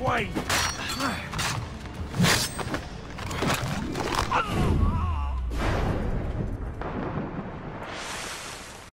way.